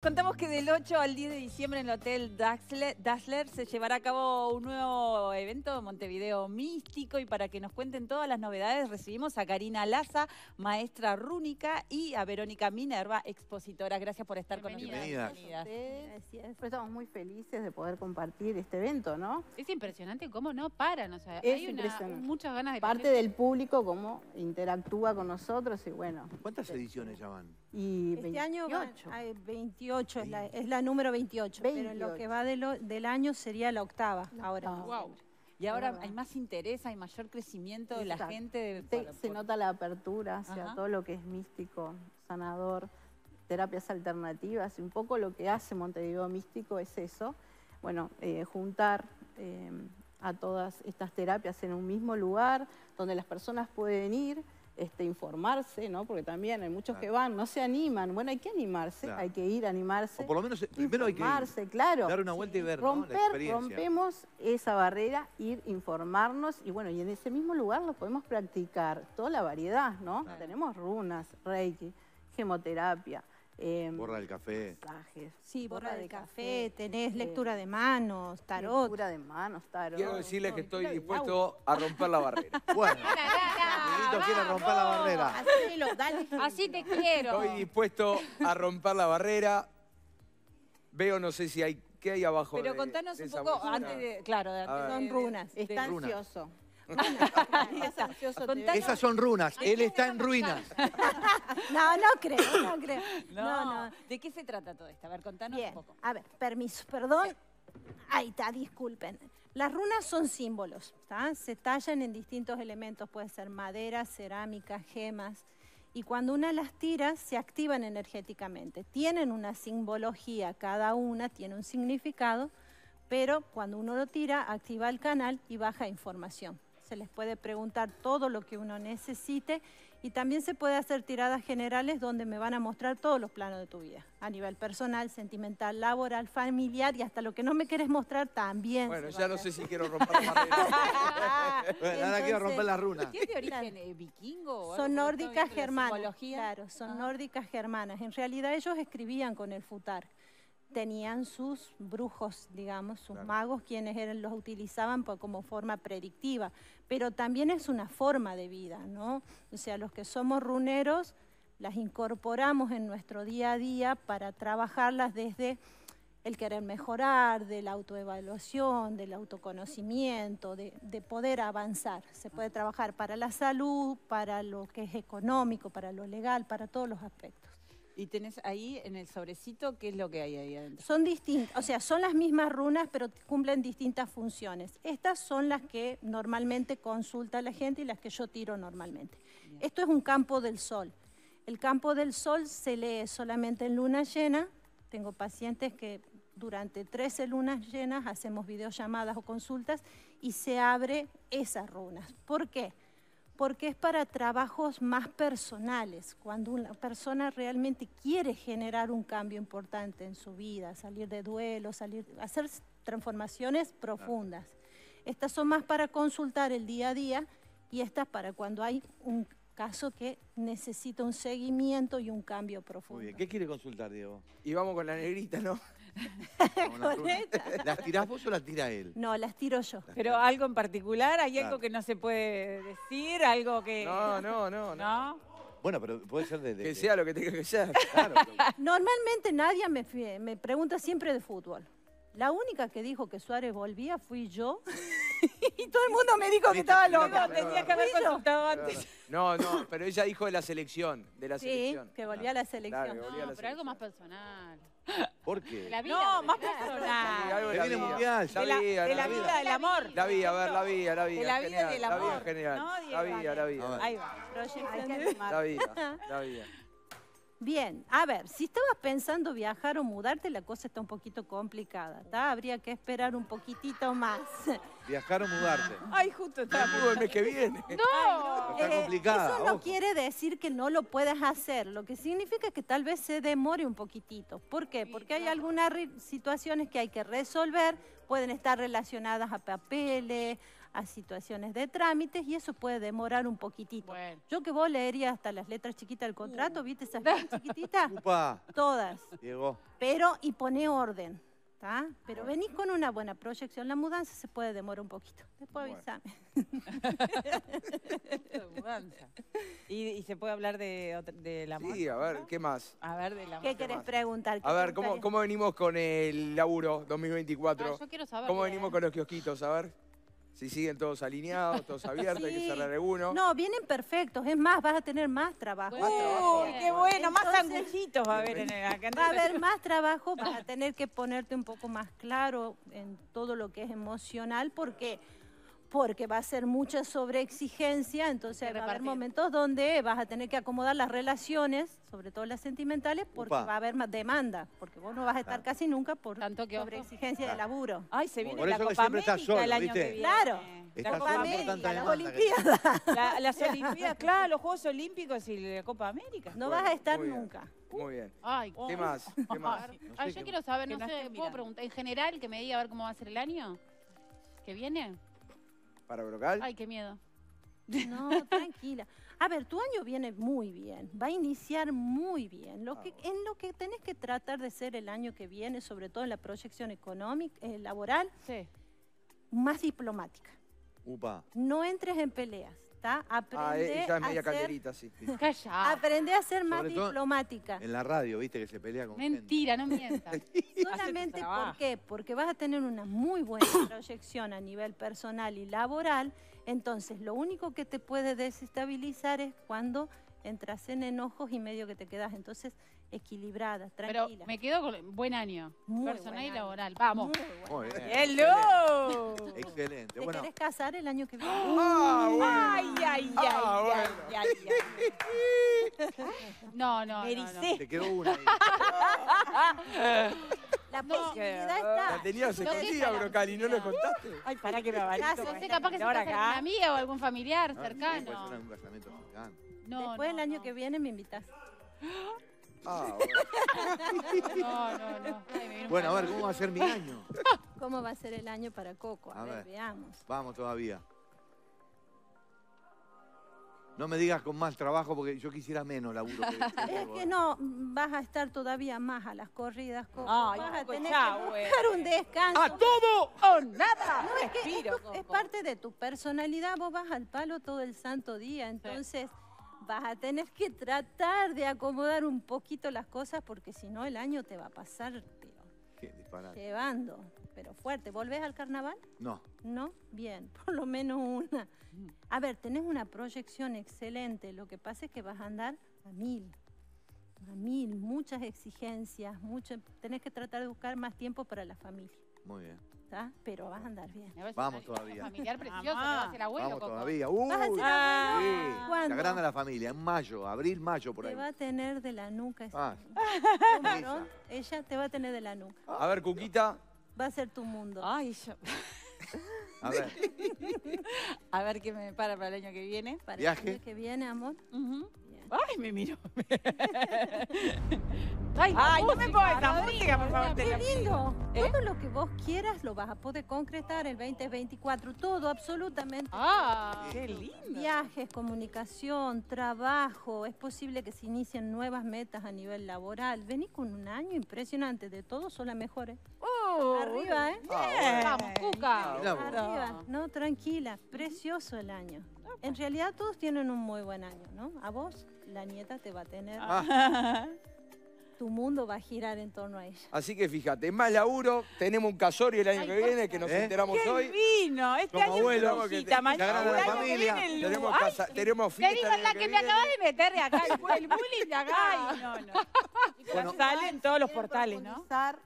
Contamos que del 8 al 10 de diciembre en el Hotel Dazzler, se llevará a cabo un nuevo evento Montevideo Místico y para que nos cuenten todas las novedades recibimos a Karina Laza, maestra rúnica y a Verónica Minerva, expositora. Gracias por estar con nosotros. Bienvenidas. Gracias. Estamos muy felices de poder compartir este evento, ¿no? Es impresionante cómo no paran, o sea, Es hay una- muchas ganas de... Parte del público, cómo interactúa con nosotros y bueno. ¿Cuántas ediciones ya van? Y Este año va- 28. hay 28, es la, es la número 28, pero en lo 28. que va de lo- del año sería la octava ahora. octava. Wow. Y ahora hay más interés, hay mayor crecimiento de la Exacto. gente. de- Se, se por- nota la apertura hacia Ajá. todo lo que es místico, sanador, terapias alternativas. Y un poco lo que hace Montevideo Místico es eso. Bueno, eh, juntar eh, a todas estas terapias en un mismo lugar donde las personas pueden ir. Este, informarse, ¿no? Porque también hay muchos que van, no se animan. Bueno, hay que animarse, Claro. hay que ir a animarse. O por lo menos eh, primero hay que claro. dar una vuelta y ver ¿no? la Romper, experiencia. rompemos esa barrera, ir, informarnos y bueno, y en ese mismo lugar lo podemos practicar, toda la variedad, ¿no? Claro. Tenemos runas, reiki, gemoterapia, eh, Borra del café. masajes, Sí, borra borra de café, tenés eh, lectura de manos, tarot. lectura de manos, tarot. Quiero decirles que estoy dispuesto a romper la barrera. Bueno, Miguelito quiere romper la barrera. dale. Así te quiero. Estoy dispuesto a romper la barrera. Veo, no sé si hay... ¿Qué hay abajo Pero de- contanos de un poco, antes de, claro. Son runas. Está ansioso. Esas son runas. Él está en ruinas. No, no creo, no creo. No, No, no. ¿De qué se trata todo esto? A ver, contanos Bien, un poco. a ver, permiso, perdón. Ahí está, disculpen. Las runas son símbolos, ¿tá? Se tallan en distintos elementos, puede ser madera, cerámica, gemas. Y cuando una las tira, se activan energéticamente. Tienen una simbología, cada una tiene un significado, pero cuando uno lo tira, activa el canal y baja información. Se les puede preguntar todo lo que uno necesite y también se puede hacer tiradas generales donde me van a mostrar todos los planos de tu vida, a nivel personal, sentimental, laboral, familiar y hasta lo que no me quieres mostrar también. Bueno, ya no sé si quiero romper la. Bueno, ahora quiero romper la runa. ¿Tiene de origen eh, vikingo? o? Son ¿Está nórdicas germanas. Claro, son Ah. nórdicas germanas. En realidad ellos escribían con el futar. Tenían sus brujos, digamos, sus Claro. magos, quienes eran, los utilizaban por- como forma predictiva. Pero también es una forma de vida, ¿no? O sea, los que somos runeros las incorporamos en nuestro día a día para trabajarlas desde el querer mejorar, de la autoevaluación, del autoconocimiento, de, de poder avanzar. Se puede trabajar para la salud, para lo que es económico, para lo legal, para todos los aspectos. Y tenés ahí en el sobrecito, ¿qué es lo que hay ahí adentro? Son distintas, o sea, son las mismas runas, pero cumplen distintas funciones. Estas son las que normalmente consulta la gente y las que yo tiro normalmente. Esto es un campo del sol. El campo del sol se lee solamente en luna llena. Tengo pacientes que durante 13 lunas llenas hacemos videollamadas o consultas y se abre esas runas. ¿Por qué? Porque es para trabajos más personales, cuando una persona realmente quiere generar un cambio importante en su vida, salir de duelo, salir, hacer transformaciones profundas. Estas son más para consultar el día a día y estas para cuando hay un caso que necesita un seguimiento y un cambio profundo. Muy bien. ¿Qué quiere consultar, Diego? Y vamos con la negrita, ¿no? Con las runas. ¿Las tirás vos o las tira él? No, las tiro yo. ¿Pero algo en particular? ¿Hay algo Claro. que no se puede decir? ¿Algo que...? No, no, no. no. ¿No? Bueno, pero puede ser de... de- Que sea lo que tenga que ser. Claro, Normalmente nadie me, fie- me pregunta siempre de fútbol. La única que dijo que Suárez volvía fui yo. y todo el mundo me dijo que estaba No, loca. tenía que haber consultado antes. No, no, pero ella dijo de la selección. De la Sí, selección. que volvía a la selección. Claro, a la No, pero algo más personal. ¿Por qué? La vida. No, más Sí, personal. algo de mundial. La De la, vida, de la vida del amor. La vida, a ver, la vida, la vida. De la vida genial, y del La vida amor. en general. No, la vida, la vida. Ahí va. Animar. La vida, la vida. Bien, a ver, si estabas pensando viajar o mudarte, la cosa está un poquito complicada, ¿tá? Habría que esperar un poquitito más. Viajar o mudarte. Ay, justo Está el mes que viene. No. Está Eh, complicada, Eso no ojo. quiere decir que no lo puedas hacer, lo que significa que tal vez se demore un poquitito. ¿Por qué? Porque hay algunas situaciones que hay que resolver, pueden estar relacionadas a papeles, a situaciones de trámites y eso puede demorar un poquitito. Bueno. Yo que vos leerías hasta las letras chiquitas del contrato, ¿viste esas bien chiquititas? Upa, Todas. llegó. Pero, y pone orden, ¿está? Pero venís con una buena proyección. La mudanza se puede demorar un poquito. Después Bueno. avísame. Mudanza. ¿Y, y se puede hablar de, del amor? Sí, a ver, ¿qué más? A ver, del amor. ¿Qué querés más? preguntar? ¿Qué A ver, ¿cómo, cómo venimos con el laburo 2024? Ah, yo quiero saber. ¿Cómo venimos con los kiosquitos? A ver. Si siguen todos alineados, todos abiertos, hay que Sí. cerrar alguno. No, vienen perfectos. Es más, vas a tener más trabajo. Bueno. Uy, qué bueno, más sanguchitos va a haber en el acá. Va a haber más trabajo, vas a tener que ponerte un poco más claro en todo lo que es emocional, porque porque va a ser mucha sobreexigencia, entonces va a haber momentos donde vas a tener que acomodar las relaciones, sobre todo las sentimentales, porque Upa. va a haber más demanda, porque vos no vas a estar casi nunca por Tanto que sobreexigencia de laburo. Ay, se viene Por la Copa América solo, el año ¿viste? que viene. Claro. La Copa América, las Olimpiadas. la- las Olimpiadas, claro, los Juegos Olímpicos y la Copa América. No Bueno, vas a estar muy bien. nunca. Muy bien. Ay, ¿Qué más? ¿Qué más? Ay, No sé Ay, yo qué- quiero saber, no sé, ¿puedo preguntar? En general, que me diga a ver cómo va a ser el año que viene. ¿Para Brocal? Ay, qué miedo. No, tranquila. A ver, tu año viene muy bien, va a iniciar muy bien. Lo que. En lo que tenés que tratar de ser el año que viene, sobre todo en la proyección económica, eh, laboral, Sí. más diplomática. Upa. No entres en peleas, ¿está? Ah, Aprende, ella es media a, ser, calderita, sí. Calla. aprende a ser más Sobre todo diplomática. En la radio, viste que se pelea con gente. Mentira, no mientas. Solamente. ¿por qué? Porque vas a tener una muy buena proyección a nivel personal y laboral. Entonces, lo único que te puede desestabilizar es cuando entras en enojos y medio que te quedas entonces equilibrada, Pero tranquila. me quedo con buen año. Muy personal buen y laboral. Vamos. Muy bueno. ¡Hello! Excelente. ¿Te Bueno, querés casar el año que viene? Ah, bueno. Ay, ay, ay, Ah, ay, ay, ay. No, no, Me no, no. te quedó una ahí. La No. posibilidad La está. tenías No, ¿qué escondida, tal? Brocal, y no lo contaste. Ay, para que me. Gracias. No sé, capaz que se Ahora casa acá. alguna amiga o algún familiar Ah, cercano. No, Después no, el año no. que viene me invitas. Ah, bueno. No, no, no. Ay, me viene un Bueno, a ver. ¿cómo va a ser mi año? ¿Cómo va a ser el año para Coco? A, A ver, ver. veamos. Vamos todavía. No me digas con más trabajo porque yo quisiera menos laburo. Que, que Es que no, vas a estar todavía más a las corridas, Coco. Ay, vas a Coco, tener que buscar un descanso. ¡A todo o nada! No, es que Respiro, es parte de tu personalidad, vos vas al palo todo el santo día, entonces vas a tener que tratar de acomodar un poquito las cosas porque si no el año te va a pasar pero, Qué llevando, pero fuerte. ¿Volvés al carnaval? No, ¿No? Bien, por lo menos una. A ver, tenés una proyección excelente, lo que pasa es que vas a andar a mil, a mil, muchas exigencias, mucho, tenés que tratar de buscar más tiempo para la familia, muy bien. ¿Está? Pero vas a andar bien. Vamos todavía. familiar precioso que Mamá. va a ser abuelo, Vamos Coco. todavía. Uy, ¿Vas a ser Ah, abuelo? sí. ¿Cuándo? Se agranda la familia. En mayo, abril, mayo, por Te ahí. va a tener de la nuca. ese Ah. ella te va a tener de la nuca. A ver, Cuquita. Va a ser tu mundo. Ay, yo- A ver, A ver qué me para para el año que viene. Para viaje. el año que viene, amor. Ujú. Bien. Ay, me miro. Ay, Ay, no me pongas por favor. ¡Qué lindo! ¿Eh? Todo lo que vos quieras lo vas a poder concretar el 2024. Todo, absolutamente. Ah, Qué lindo. Viajes, comunicación, trabajo. Es posible que se inicien nuevas metas a nivel laboral. Vení con un año impresionante. De todo son las mejores. Uh, Arriba, ¿eh? Ah, vamos, Cuca. Arriba. No, tranquila. Precioso el año. En realidad todos tienen un muy buen año, ¿no? A vos, la nieta te va a tener. Ah, Tu mundo va a girar en torno a ella. Así que fíjate, más laburo, tenemos un casorio el año Ay, que viene, que nos ¿Eh? enteramos ¡Qué hoy. vino! Este Como año abuelo, es que visita, te- mañana te agrada la que familia. viene el Tenemos, Ay, casa- tenemos Te digo, el la que me acabas de meter de acá, el, el bullying de acá. Ay, no, no. Bueno. Salen todos los portales, ¿no?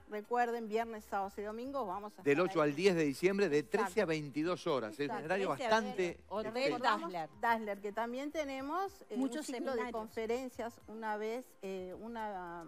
Recuerden, viernes, sábados y domingos vamos a Del estar 8 ahí. al 10 de diciembre, de 13 a Exacto. 22 horas. Es un horario 13 a bastante... Hotel Dazzler. Dazzler, que también tenemos eh, Muchos un ciclo de conferencias una vez, eh, una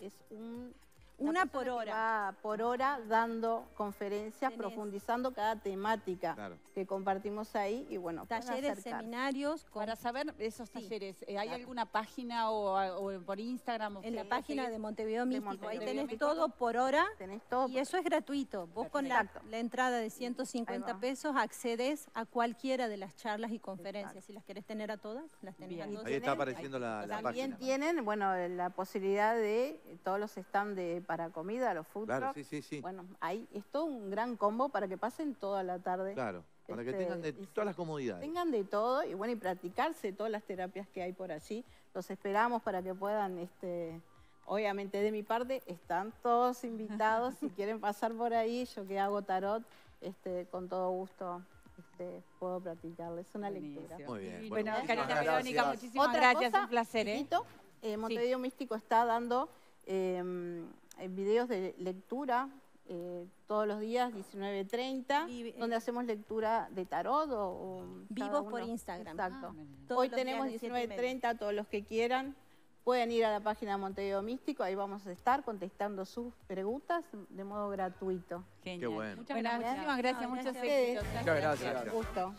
es un Una por hora. va por hora dando conferencias, Tenés- profundizando cada temática Claro. que compartimos ahí y bueno, Talleres, seminarios, con- Para saber esos Sí. talleres, eh, ¿hay Claro. alguna página o, o por Instagram? o en la página de Montevideo Místico. Ahí Montevideo tenés Místico. todo por hora Tenés todo. y eso es gratuito. Vos con la, entrada de Ahí 150 va. pesos accedes a cualquiera de las charlas y conferencias. Si las querés tener a todas, las tenés Bien. a todas. Ahí está apareciendo la, la También página. tienen, bueno, la posibilidad de todos los stands de, para comida, los food Claro, trucks. sí, sí, sí. Bueno, ahí es todo un gran combo para que pasen toda la tarde. Claro. Para que Este, tengan de todas las comodidades. Tengan de todo y bueno, y practicarse todas las terapias que hay por allí. Los esperamos para que puedan, este, obviamente de mi parte, están todos invitados. si quieren pasar por ahí, yo que hago tarot, este, con todo gusto este, puedo practicarles una lectura. Muy bien. Bueno, Karina gracias. Verónica, muchísimas Otra gracias, cosa, un placer, ¿eh? chiquito, eh, Montevideo Místico está dando eh, videos de lectura eh, todos los días, 19.30, Y, eh, donde hacemos lectura de tarot o... Vivos por. Instagram. Exacto. Ah, Hoy tenemos de siete y media. 19.30, todos los que quieran. Pueden ir a la página de Montevideo Místico, ahí vamos a estar contestando sus preguntas de modo gratuito. Genial. Qué bueno. Muchas Bueno, gracias. Muchísimas gracias, No, muchos gracias. éxitos. Muchas gracias. Gusto.